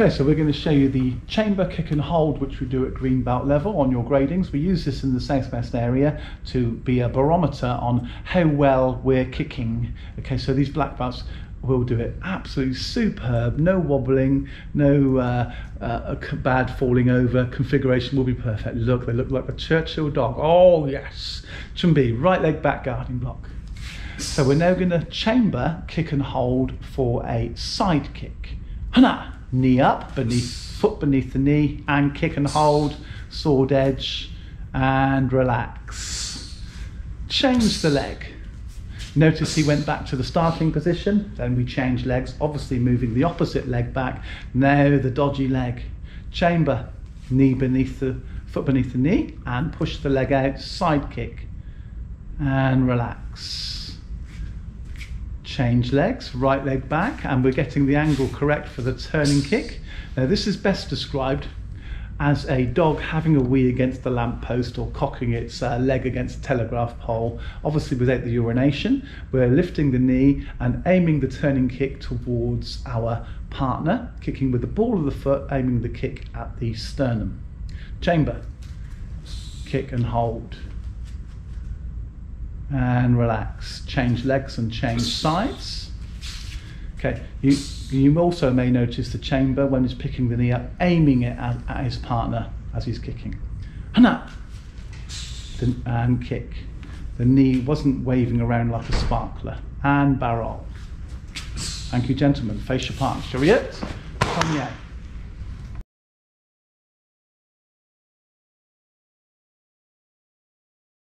Okay, so we're going to show you the chamber kick and hold, which we do at green belt level on your gradings. We use this in the southwest area to be a barometer on how well we're kicking. Okay, so these black belts will do it absolutely superb, no wobbling, no uh, uh, bad falling over, configuration will be perfect. Look, they look like a Churchill dog. Oh yes, Chumbi, right leg back guarding block. So we're now going to chamber, kick and hold for a side kick. Hana! Knee up, beneath foot beneath the knee, and kick and hold, sword edge, and relax. Change the leg. Notice he went back to the starting position, then we change legs, obviously moving the opposite leg back. Now the dodgy leg. Chamber, knee beneath the foot beneath the knee, and push the leg out, side kick, and relax change legs, right leg back, and we're getting the angle correct for the turning kick. Now this is best described as a dog having a wee against the lamppost or cocking its uh, leg against a telegraph pole, obviously without the urination. We're lifting the knee and aiming the turning kick towards our partner, kicking with the ball of the foot, aiming the kick at the sternum. Chamber, kick and hold and relax. Change legs and change sides. Okay, you, you also may notice the chamber when he's picking the knee up, aiming it at, at his partner as he's kicking. And up, and kick. The knee wasn't waving around like a sparkler. And barrel. Thank you, gentlemen. Face your partner. Shariat, come here.